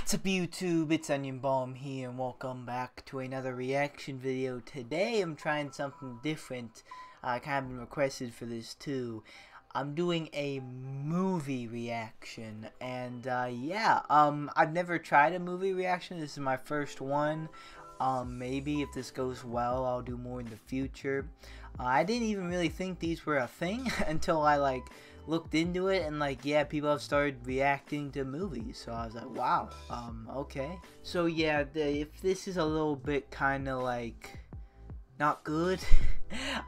What's up YouTube, it's Onion Bomb here and welcome back to another reaction video. Today I'm trying something different. I kind of been requested for this too. I'm doing a movie reaction and uh, yeah, um, I've never tried a movie reaction. This is my first one. Um, maybe if this goes well, I'll do more in the future. Uh, I didn't even really think these were a thing until I like looked into it and like yeah people have started reacting to movies. So i was like wow um okay. So yeah the, if this is a little bit kind of like not good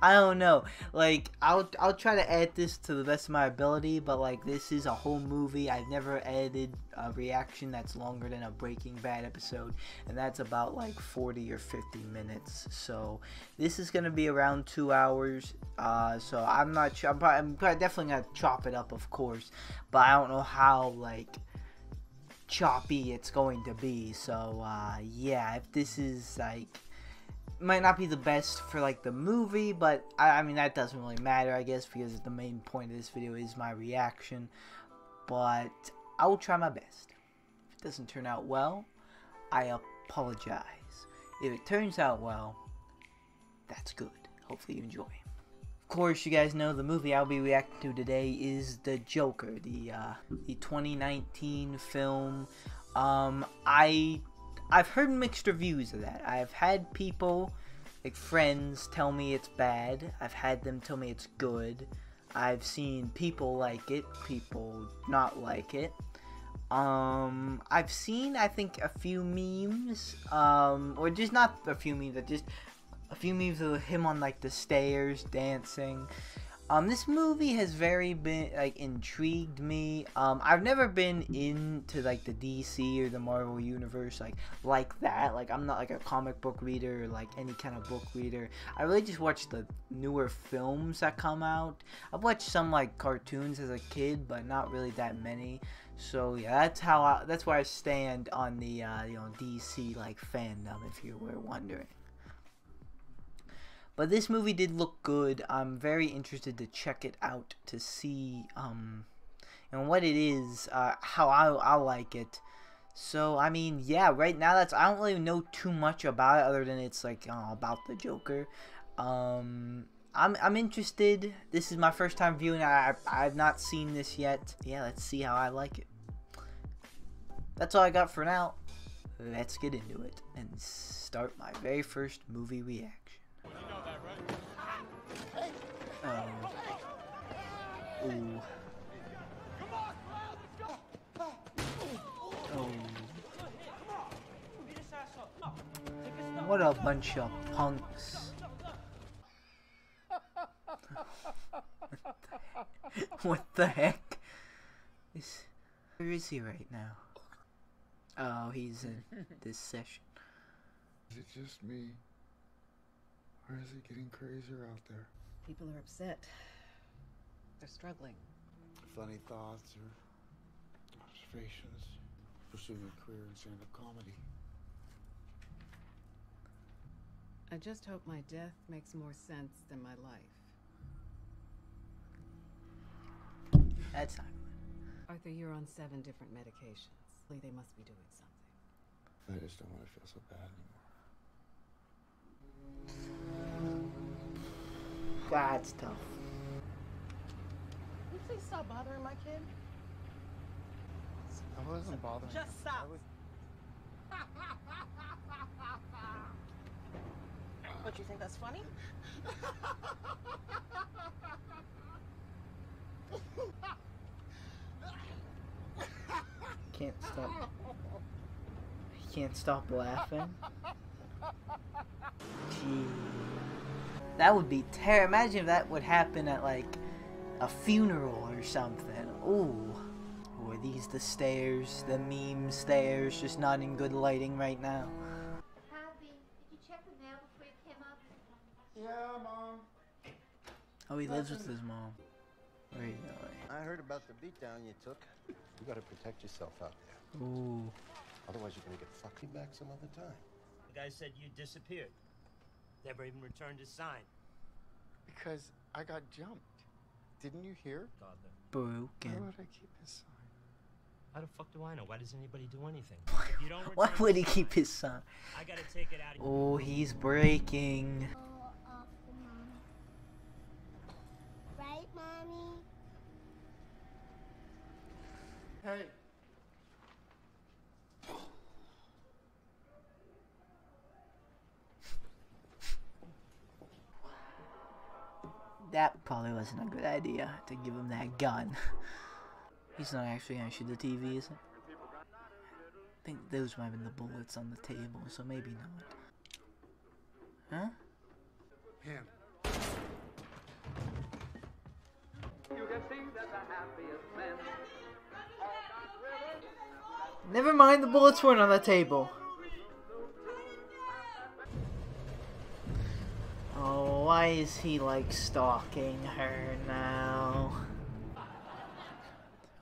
I don't know. Like I'll I'll try to edit this to the best of my ability, but like this is a whole movie. I've never edited a reaction that's longer than a Breaking Bad episode, and that's about like 40 or 50 minutes. So this is gonna be around two hours. Uh, so I'm not sure. I'm, probably, I'm definitely gonna chop it up, of course, but I don't know how like choppy it's going to be. So uh, yeah, if this is like might not be the best for like the movie, but I, I, mean that doesn't really matter, I guess, because the main point of this video is my reaction. But I will try my best. If it doesn't turn out well, I apologize. If it turns out well, that's good. Hopefully you enjoy. Of course, you guys know the movie I'll be reacting to today is The Joker, the uh, the 2019 film. Um, I I've heard mixed reviews of that. I've had people, like friends, tell me it's bad. I've had them tell me it's good. I've seen people like it, people not like it. Um, I've seen, I think, a few memes, um, or just not a few memes, but just a few memes of him on, like, the stairs dancing. Um, this movie has very been like intrigued me. Um, I've never been into like the DC or the Marvel universe like like that. Like I'm not like a comic book reader or like any kind of book reader. I really just watch the newer films that come out. I've watched some like cartoons as a kid, but not really that many. So yeah, that's how I, that's where I stand on the uh, you know DC like fandom, if you were wondering. But this movie did look good. I'm very interested to check it out to see um, and what it is, uh, how I, I like it. So I mean, yeah, right now that's I don't really know too much about it other than it's like uh, about the Joker. Um, I'm I'm interested. This is my first time viewing. I I've not seen this yet. Yeah, let's see how I like it. That's all I got for now. Let's get into it and start my very first movie reaction. What a bunch of punks. what the heck? Is, where is he right now? Oh, he's in this session. Is it just me? Or is it getting crazier out there? People are upset. They're struggling. Funny thoughts or observations. Pursuing a career in stand-up comedy. I just hope my death makes more sense than my life. That's not good. Arthur, you're on seven different medications. They must be doing something. I just don't want to feel so bad anymore. That's tough. You please stop bothering my kid? I wasn't bothering. Just stop. Was... What, you think that's funny? Can't stop. Can't stop laughing. Gee. That would be terrible. Imagine if that would happen at like a funeral or something. Ooh. Or these the stairs, the meme stairs, just not in good lighting right now. Happy, did you check the mail before you came up? Yeah, mom. Oh, he lives with his mom. Wait, no, wait. I heard about the beatdown you took. You gotta protect yourself out there. Ooh. Otherwise, you're gonna get fucking back some other time. The guy said you disappeared. Never even returned his sign. Because I got jumped. Didn't you hear? Father. Why would I keep his sign? How the fuck do I know? Why does anybody do anything? If you don't Why would he keep his sign? I gotta take it out of Oh, he's breaking. Right, mommy? Hey. That probably wasn't a good idea to give him that gun. He's not actually gonna shoot the TV, is it? I think those might have been the bullets on the table, so maybe not. Huh? Him. Never mind, the bullets weren't on the table. Why is he like stalking her now?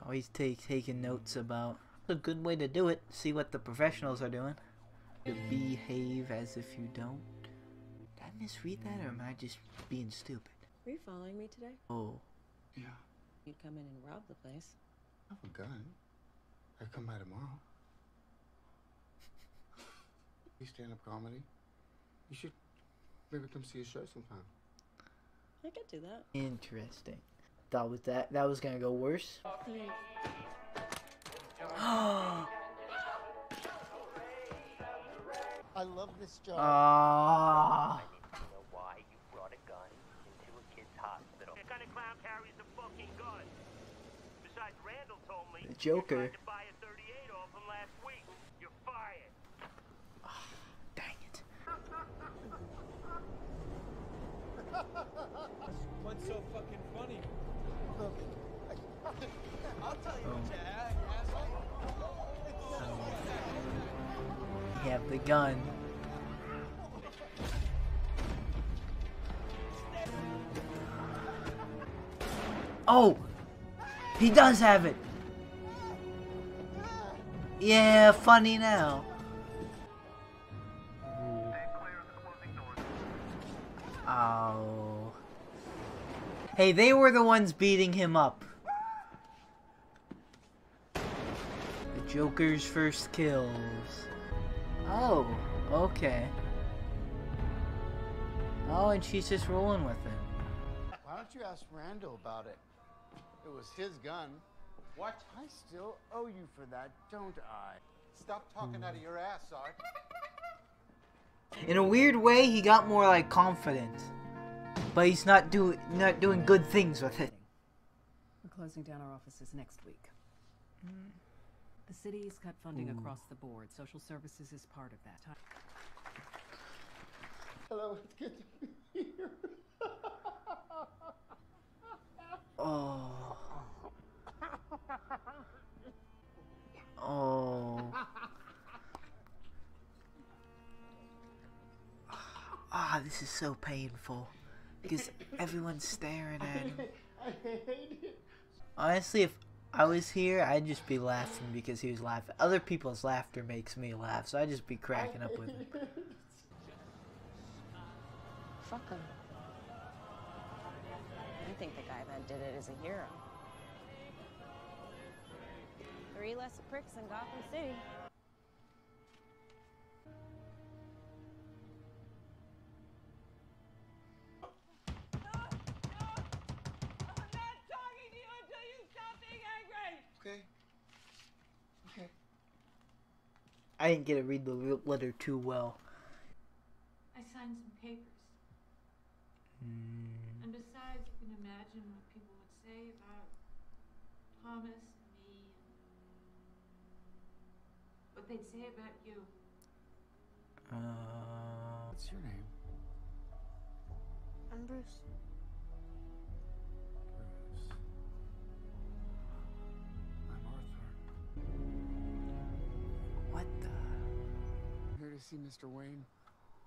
Always take taking notes about a good way to do it. See what the professionals are doing. To behave as if you don't. Did I misread that, or am I just being stupid? Were you following me today? Oh, Yeah. You'd come in and rob the place. I have a gun. I come by tomorrow. You stand up comedy. You should maybe come see a show sometime. I could do that. interesting. Thought was that that was gonna go worse. I love this job. Ah. know why the gun. Oh! He does have it! Yeah, funny now. Oh. Hey, they were the ones beating him up. The Joker's first kills. Oh, okay. Oh, and she's just rolling with it. Why don't you ask Randall about it? It was his gun. What? I still owe you for that, don't I? Stop talking out of your ass, Art. In a weird way, he got more like confident, but he's not doing not doing good things with it. We're closing down our offices next week. Hmm. The city's cut funding across the board. Social services is part of that. Hello, it's good to be here. Oh. Oh. Ah, this is so painful because everyone's staring at him. I hate it. Honestly, if I was here, I'd just be laughing because he was laughing. Other people's laughter makes me laugh, so I'd just be cracking up with him. Fuck him. I think the guy that did it is a hero. Three less pricks in Gotham City. I didn't get to read the letter too well. I signed some papers. Mm, And besides, you can imagine what people would say about Thomas and me and what they'd say about you. uh, What's your name? I'm Bruce. Bruce. See Mr. Wayne.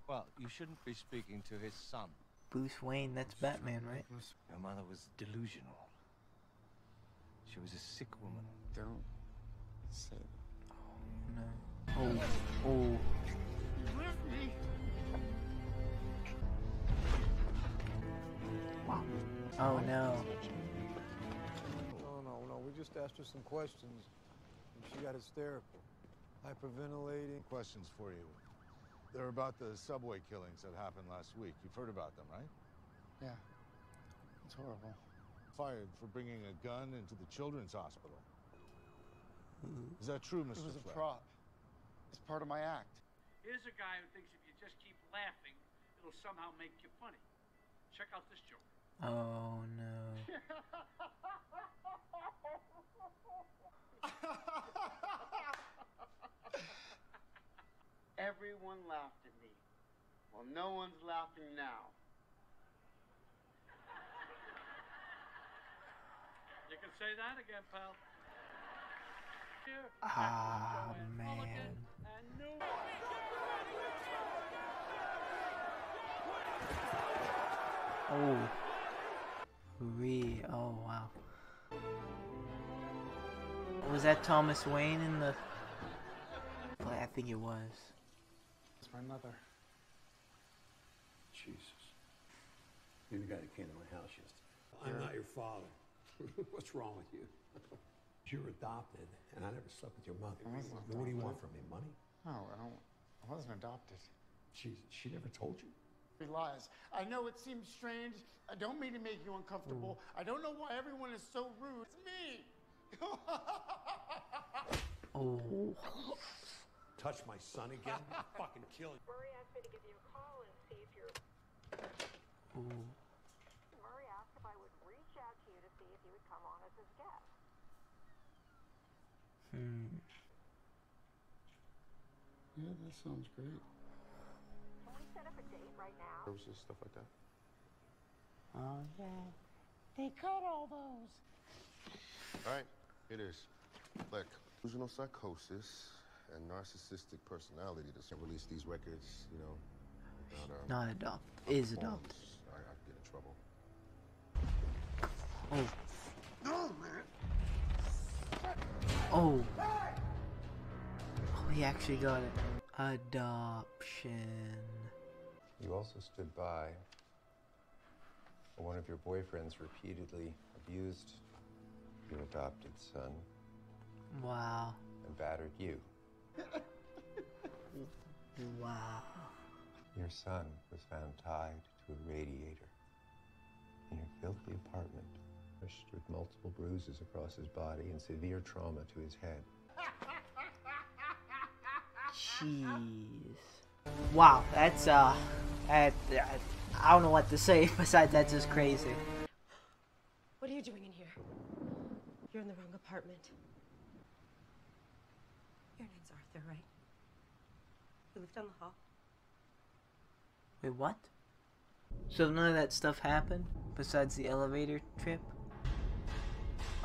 Well, you shouldn't be speaking to his son. Bruce Wayne, that's Batman, right? Your mother was delusional. She was a sick woman. Don't say that. Oh, no. Oh, oh. Oh no. No, no, no. We just asked her some questions. and She got hysterical, hyperventilating. Questions for you. They're about the subway killings that happened last week. You've heard about them, right? Yeah. It's horrible. Fired for bringing a gun into the children's hospital. Mm-hmm. Is that true, Mr. It was a prop. It's part of my act. Here's a guy who thinks if you just keep laughing, it'll somehow make you funny. Check out this joke. Oh no. Everyone laughed at me. Well, no one's laughing now. You can say that again, pal. Here, Ah Joanne man. Mulligan and New Oh. Re. Oh wow. Was that Thomas Wayne in the? Well, I think it was. It's my mother. Jesus. You're the guy that came to my house yesterday. I'm not your father. What's wrong with you? You're adopted, and I never slept with your mother. I wasn't What do you want from me? Money? No, I don't. I wasn't adopted. She, she never told you? He lies. I know it seems strange. I don't mean to make you uncomfortable. Mm. I don't know why everyone is so rude. It's me. Oh. Touch my son again? I'll fucking kill you. Murray asked me to give you a call and see if you're. Ooh. Murray asked if I would reach out to you to see if you would come on as his guest. Hmm. Yeah, that sounds great. Can we set up a date right now? Services, stuff like that. Oh yeah. They cut all those. All right, it is. Like delusional psychosis and narcissistic personality to release these records, you know, without, um, Not adopt. Is adopted. I, I'd get in trouble. Oh. No, man. Oh. Oh, he actually got it. Adoption. You also stood by one of your boyfriends repeatedly abused your adopted son Wow. and battered you. Wow. Your son was found tied to a radiator in your filthy apartment, crushed with multiple bruises across his body and severe trauma to his head. Jeez. Wow, that's uh, that, that- I don't know what to say besides that's just crazy. What are you doing in here? You're in the wrong apartment. Your name's Arthur, right? You live down the hall. Wait, what? So none of that stuff happened besides the elevator trip?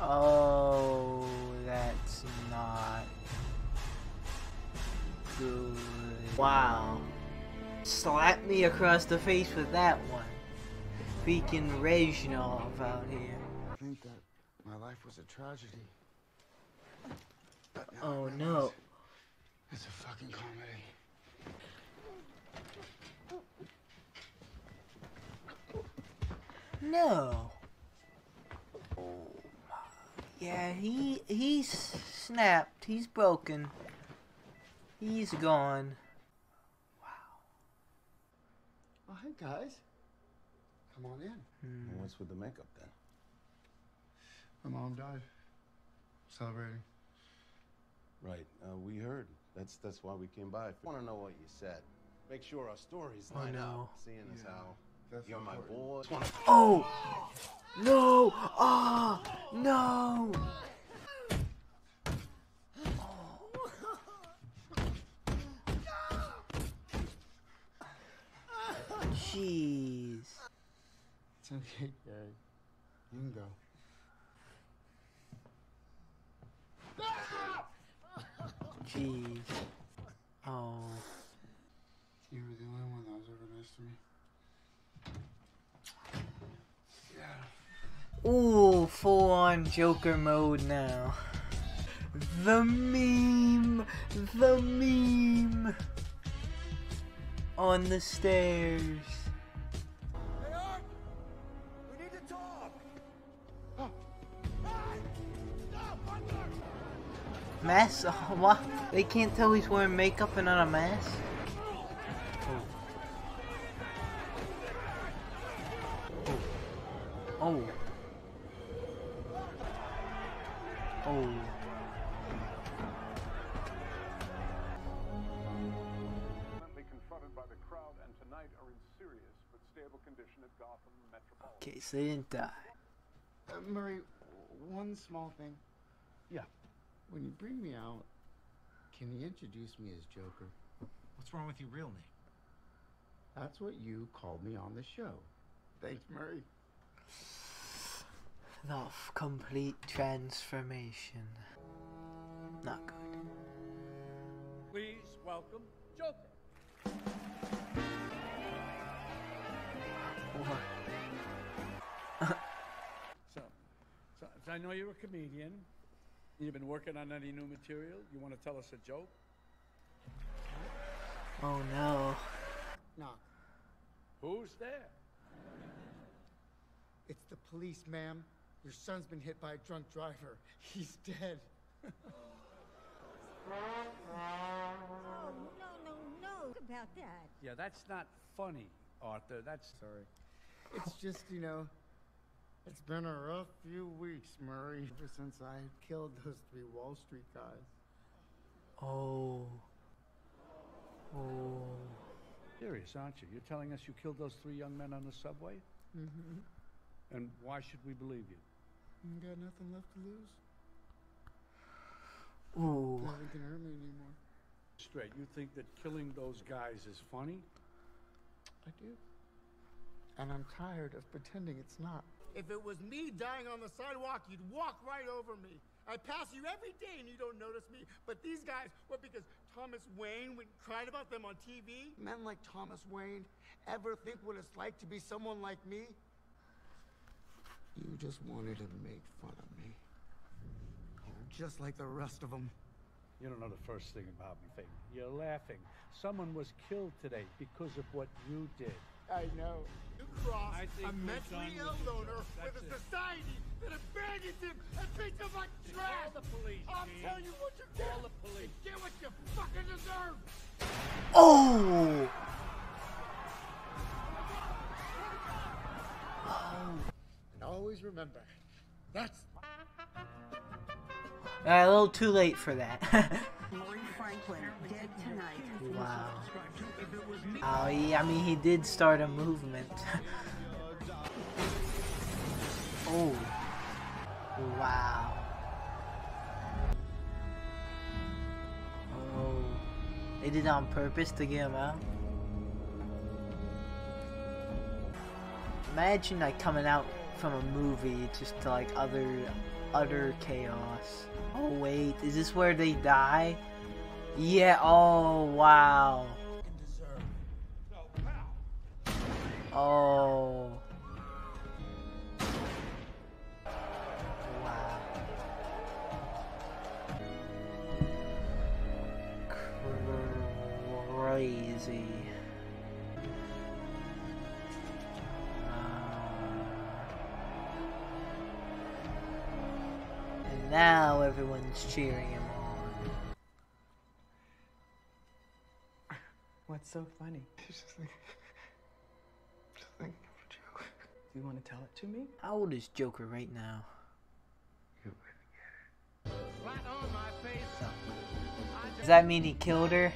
Oh, that's not good. Wow. Slap me across the face with that one. Freaking Reznov out here. I think that my life was a tragedy. But now I Oh realize no. It's a fucking comedy. No. Yeah, he he's snapped. He's broken. He's gone. Oh, hey guys. Come on in. Hmm. What's with the makeup then? My mom died. Celebrating. Right. Uh, we heard. That's that's why we came by. I Want to know what you said? Make sure our stories Oh, line no. up. Seeing as Yeah, how that's you're my boy. Oh no! Ah no! Jeez. It's okay, Gary. You can go. Jeez. Oh. You were the only one that was ever nice to me. Yeah. Ooh, full on Joker mode now. The meme! The meme! On the stairs. Hey, Art! We need to talk! Mask? Oh, what? They can't tell he's wearing makeup and not a mask? Oh. Oh. Oh. confronted by the crowd and tonight are in serious but stable condition at Gotham Metropolitan. Okay, so they didn't die. Uh, Murray, one small thing. Yeah. When you bring me out, can you introduce me as Joker? What's wrong with your real name? That's what you called me on the show. Thanks, Murray. The f- complete transformation. Not good. Please welcome Joker. So, so, so I know you're a comedian. You've been working on any new material. You want to tell us a joke? Oh no. Knock. Who's there? It's the police, ma'am. Your son's been hit by a drunk driver. He's dead. Oh, no, no, no. About that. Yeah, that's not funny, Arthur. That's sorry. It's just, you know, it's been a rough few weeks, Murray, ever since I killed those three Wall Street guys. Oh. Oh. Serious, aren't you? You're telling us you killed those three young men on the subway? Mm-hmm. And why should we believe you? You got nothing left to lose. Ooh. Nothing can hurt me anymore. Straight, you think that killing those guys is funny? I do. And I'm tired of pretending it's not. If it was me dying on the sidewalk, you'd walk right over me. I pass you every day and you don't notice me. But these guys, what, because Thomas Wayne went cried about them on TV? Men like Thomas Wayne ever think what it's like to be someone like me? You just wanted to make fun of me. You're just like the rest of them. You don't know the first thing about me, Fake. You're laughing. Someone was killed today because of what you did. I know. You cross I think a we're mentally done ill loner with That's a it. society that abandons him and treats him like trash. Call the police, I'll Gene. tell you what you get. Call the police. You get what you fucking deserve. Oh! And always remember, that's Uh, a little too late for that. Lori Franklin, dead tonight. wow. Oh, yeah, I mean, he did start a movement. oh. Wow. Oh. They did on purpose to get him out? Imagine, like, coming out from a movie just to, like, other, utter chaos. Oh, wait, is this where they die? Yeah, oh, wow. Oh. Wow. Crazy. Uh, and now everyone's cheering him on. What's so funny? Do you want to tell it to me? How old is Joker right now? Does that mean he killed her?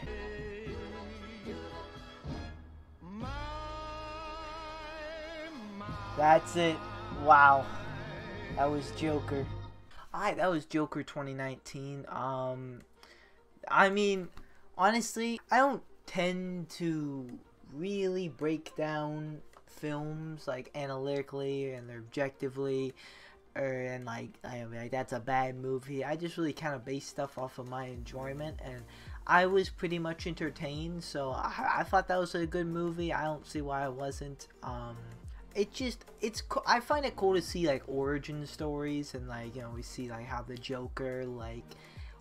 That's it. Wow. That was Joker. Alright, that was Joker 2019. Um, I mean, honestly, I don't tend to really break down films like analytically and objectively or and like I mean, like that's a bad movie. I just really kind of base stuff off of my enjoyment and I was pretty much entertained, so I, I thought that was a good movie. I don't see why I wasn't. Um, it just it's I find it cool to see like origin stories and like you know we see like how the Joker like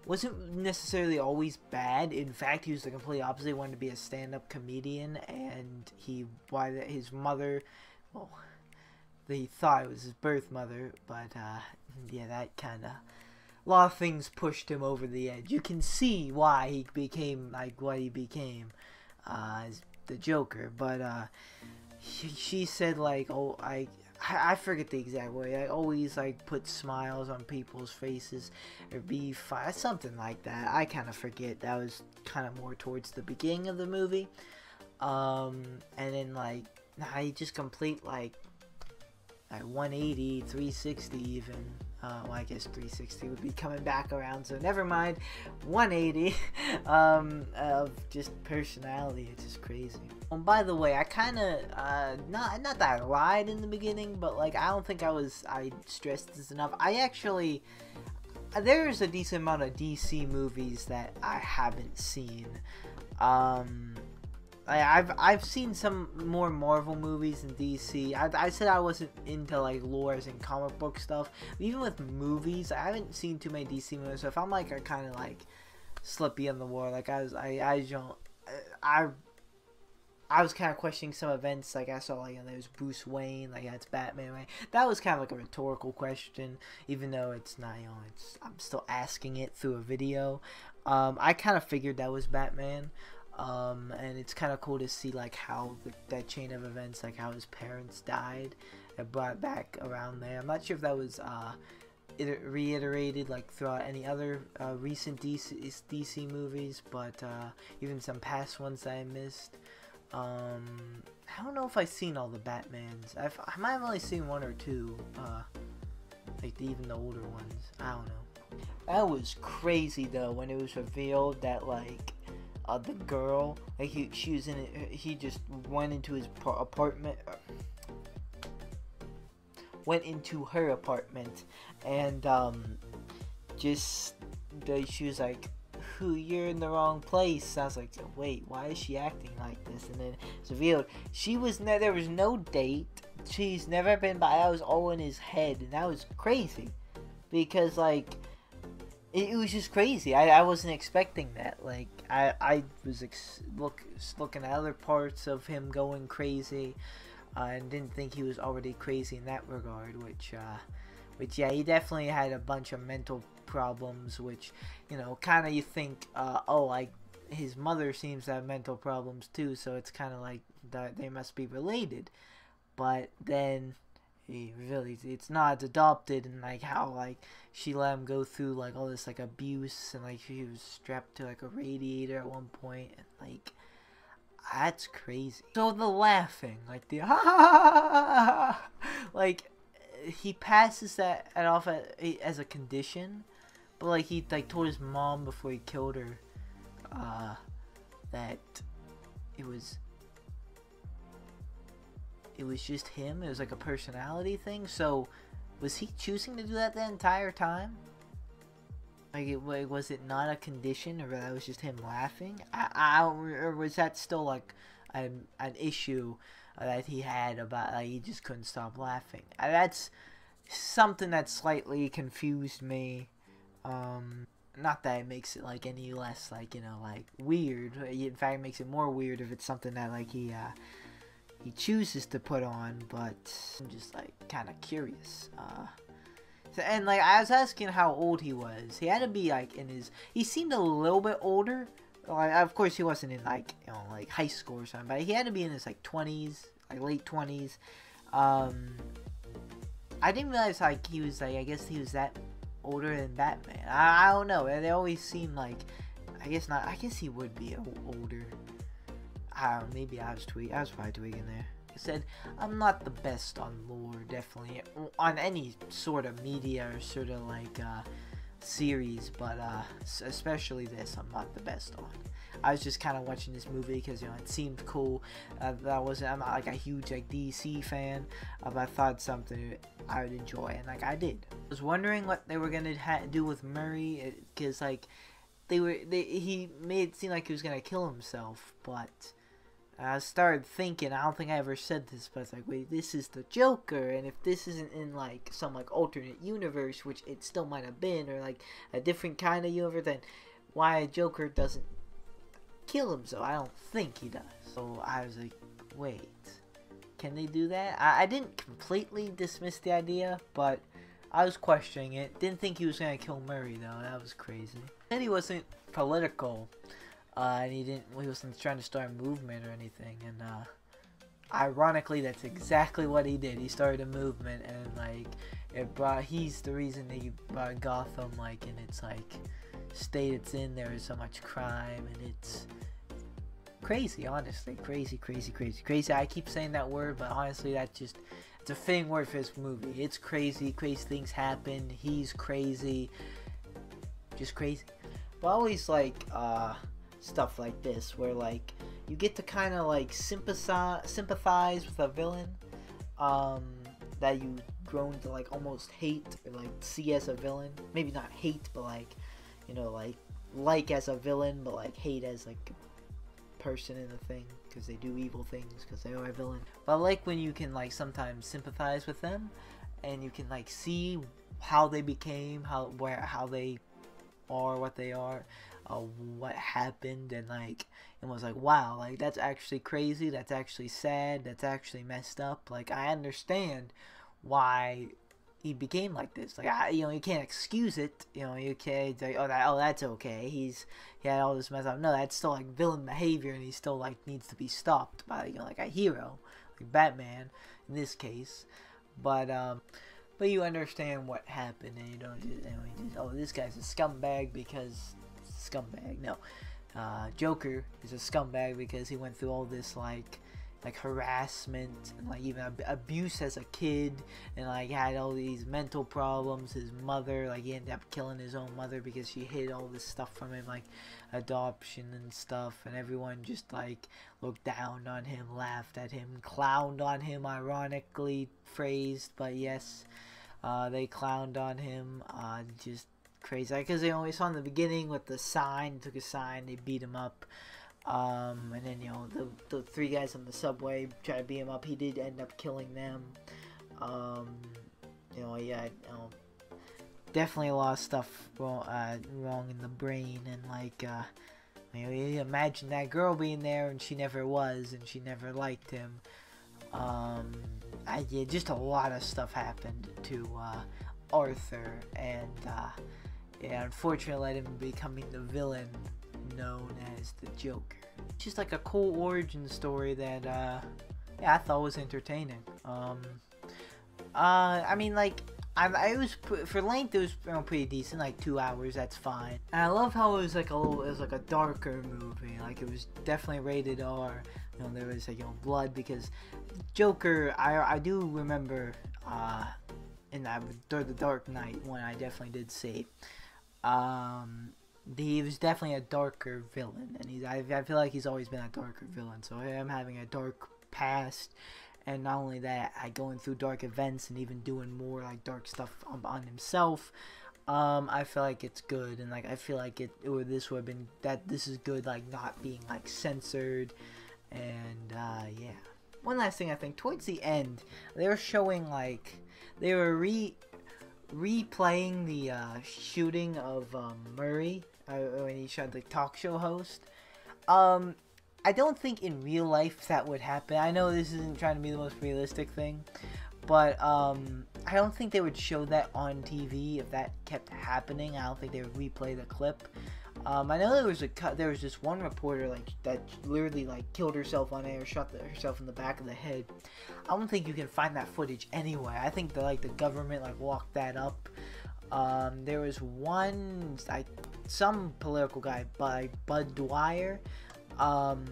wasn't necessarily always bad. In fact, he was the complete opposite. He wanted to be a stand-up comedian, and he why his mother, well, they thought it was his birth mother, but uh, yeah, that kind of a lot of things pushed him over the edge. You can see why he became like what he became, uh, as the Joker. But uh, she, she said like, oh, I I forget the exact way. I always like put smiles on people's faces or be fine, something like that. I kind of forget. That was kind of more towards the beginning of the movie. Um, and then like, I just complete like, like 180, 360 even. Uh, well, I guess 360 would be coming back around, so never mind. 180 um, of just personality. It's just crazy. And by the way, I kind of uh, not not that I lied in the beginning, but like I don't think I was I stressed this enough. I actually there's a decent amount of DC movies that I haven't seen. Um, I, have I've seen some more Marvel movies in DC. I, I said I wasn't into like lores and comic book stuff. Even with movies, I haven't seen too many DC movies. So if I'm like a kind of like slippy on the war, like I was, I I don't, I I was kind of questioning some events. Like I saw like you know, there was Bruce Wayne, like that's Batman. Right? That was kind of like a rhetorical question, even though it's not. You know, it's I'm still asking it through a video. Um, I kind of figured that was Batman um, and it's kind of cool to see like how the, that chain of events, like how his parents died, and brought back around there. I'm not sure if that was uh, reiterated like throughout any other uh, recent DC, DC movies, but uh, even some past ones that I missed. Um, I don't know if I've seen all the Batmans. I've, I might have only seen one or two, uh, like the, even the older ones. I don't know. That was crazy though when it was revealed that like uh, the girl, like he, she was in it, he just went into his apartment, uh, went into her apartment, and um, just she was like, "Who? You're in the wrong place." I was like, "Wait, why is she acting like this?" And then it's revealed she was ne- there was no date. She's never been by. That was all in his head, and that was crazy, because like it, it was just crazy. I, I wasn't expecting that. Like I I was ex- look looking at other parts of him going crazy, uh, and didn't think he was already crazy in that regard. Which uh, which yeah, he definitely had a bunch of mental problems. Which you know, kind of you think, uh, oh, like his mother seems to have mental problems too. So it's kind of like that they must be related. But then he really it's not adopted and like how like she let him go through like all this like abuse and like he was strapped to like a radiator at one point and like that's crazy so the laughing like the like he passes that off as a condition but like he like told his mom before he killed her uh that it was it was just him. It was like a personality thing. So, was he choosing to do that the entire time? Like, it, was it not a condition, or that was just him laughing? I, I or was that still like an an issue that he had about like he just couldn't stop laughing? That's something that slightly confused me. Um, not that it makes it like any less like you know like weird. In fact, it makes it more weird if it's something that like he uh, he chooses to put on, but I'm just like kind of curious. Uh, so, and like I was asking how old he was. He had to be like in his. He seemed a little bit older. Like of course he wasn't in like you know like high school or something, but he had to be in his like 20s, like late 20s. Um, I didn't realize like he was like I guess he was that older than Batman. I, I don't know. They always seem like I guess not. I guess he would be older. I don't maybe I was tweet. I was probably tweeting there. He said, I'm not the best on lore, definitely, on any sort of media or sort of like uh, series, but uh, especially this, I'm not the best on. I was just kind of watching this movie because you know it seemed cool. Uh, that wasn't I'm not like a huge like DC fan, uh, but I thought something I would enjoy, and like I did. I was wondering what they were gonna do with Murray, uh, because like they were they he made it seem like he was gonna kill himself, but I started thinking, I don't think I ever said this, but it's like, wait, this is the Joker, and if this isn't in like some like alternate universe, which it still might have been, or like a different kind of universe, then why a Joker doesn't kill himself? I don't think he does. So I was like, wait, can they do that? I, I didn't completely dismiss the idea, but I was questioning it. Didn't think he was gonna kill Murray though. That was crazy. And he wasn't political, uh, and he didn't. He wasn't trying to start a movement or anything. And uh, ironically, that's exactly what he did. He started a movement, and like it brought. He's the reason he brought Gotham like in its like state it's in. There is so much crime, and it's crazy. Honestly, crazy, crazy, crazy, crazy. I keep saying that word, but honestly, that just it's a fitting word for this movie. It's crazy. Crazy things happen. He's crazy. Just crazy. But always like uh, stuff like this where like you get to kind of like sympathize sympathize with a villain um, that you grown to like almost hate or like see as a villain. Maybe not hate, but like you know like like as a villain, but like hate as like person in the thing because they do evil things because they are a villain. But I like when you can like sometimes sympathize with them and you can like see how they became, how where how they are, what they are, uh, what happened, and like it was like wow, like that's actually crazy, that's actually sad, that's actually messed up. Like I understand why he became like this. Like I, you know, you can't excuse it. You know, you can't say, oh that, oh that's okay. He's he had all this mess up. No, that's still like villain behavior, and he still like needs to be stopped by you know like a hero, like Batman in this case. But um, but you understand what happened, and you don't just, you just oh this guy's a scumbag because scumbag. No, uh, Joker is a scumbag because he went through all this like like harassment and like even ab- abuse as a kid and like had all these mental problems. His mother like he ended up killing his own mother because she hid all this stuff from him like adoption and stuff. And everyone just like looked down on him laughed at him clowned on him ironically phrased. But yes uh, they clowned on him uh, just crazy. Because they always saw in the beginning with the sign. Took a sign they beat him up um, and then you know the the three guys on the subway try to beat him up. He did end up killing them. Um, you know, yeah, you know, definitely a lot of stuff wrong, uh, wrong in the brain, and like, uh, you, know, you imagine that girl being there and she never was, and she never liked him. Um, I, yeah, just a lot of stuff happened to uh, Arthur, and uh, yeah, unfortunately, led him becoming the villain known as the Joker. Just like a cool origin story that, uh, yeah, I thought was entertaining. Um, uh, I mean, like, I, I was for length it was you know, pretty decent, like two hours. That's fine. And I love how it was like a little, it was like a darker movie. Like it was definitely rated R. You know, there was like you know blood because Joker. I I do remember uh, in that the Dark Knight one I definitely did see. Um, he was definitely a darker villain, and he's I, I feel like he's always been a darker villain. So I am having a dark past, and not only that, I going through dark events and even doing more like dark stuff on, on himself. Um, I feel like it's good, and like I feel like it, or this would have been that this is good, like not being like censored, and uh, yeah. One last thing, I think towards the end, they were showing like they were re replaying the uh, shooting of um, Murray uh, when he shot the talk show host. Um, I don't think in real life that would happen. I know this isn't trying to be the most realistic thing, but um, I don't think they would show that on TV if that kept happening. I don't think they would replay the clip. Um, I know there was a. There was this one reporter like that literally like killed herself on air, shot the, herself in the back of the head. I don't think you can find that footage anyway. I think that like the government like walked that up. Um, there was one, I, some political guy by Budd Dwyer. Um,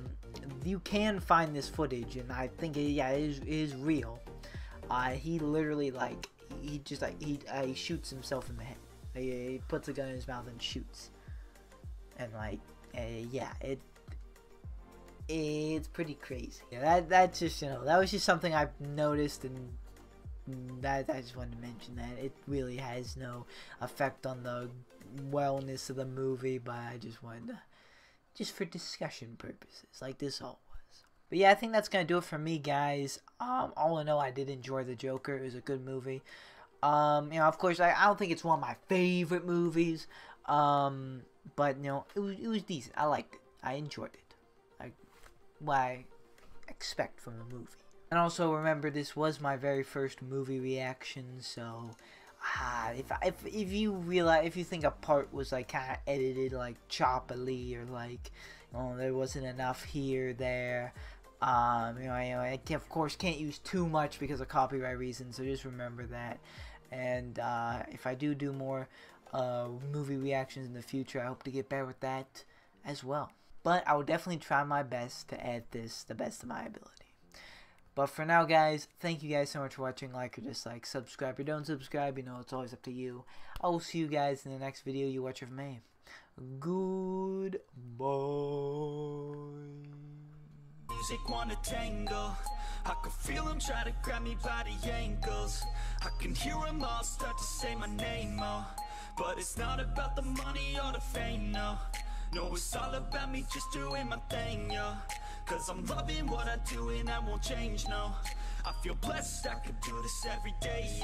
you can find this footage, and I think it, yeah, it is, it is real. Uh, he literally like he just like he uh, he shoots himself in the head. He, he, puts a gun in his mouth and shoots, and like uh, yeah, it it's pretty crazy. Yeah, that that's just you know that was just something I've noticed and that I just wanted to mention that it really has no effect on the wellness of the movie, but I just wanted to, just for discussion purposes, like this all was. But yeah, I think that's gonna do it for me, guys. Um, all in all, I did enjoy the Joker. It was a good movie. Um, you know, of course, I, I don't think it's one of my favorite movies. Um, but you know, it was it was decent. I liked it. I enjoyed it. I what I expect from a movie. And also remember, this was my very first movie reaction, so ah, if if if you realize if you think a part was like kind of edited like choppily or like oh there wasn't enough here there. Um, you know, I, of course can't use too much because of copyright reasons, so just remember that. And uh, if I do do more uh, movie reactions in the future, I hope to get better with that as well. But I will definitely try my best to add this the best of my ability. But for now, guys, thank you guys so much for watching. Like or dislike, subscribe or don't subscribe. You know, it's always up to you. I will see you guys in the next video you watch of me. Goodbye. Music wanna tangle I can feel them try to grab me by the ankles I can hear them all start to say my name, oh But it's not about the money or the fame, no No, it's all about me just doing my thing, yo Cause I'm loving what I do and I won't change, no. I feel blessed I could do this every day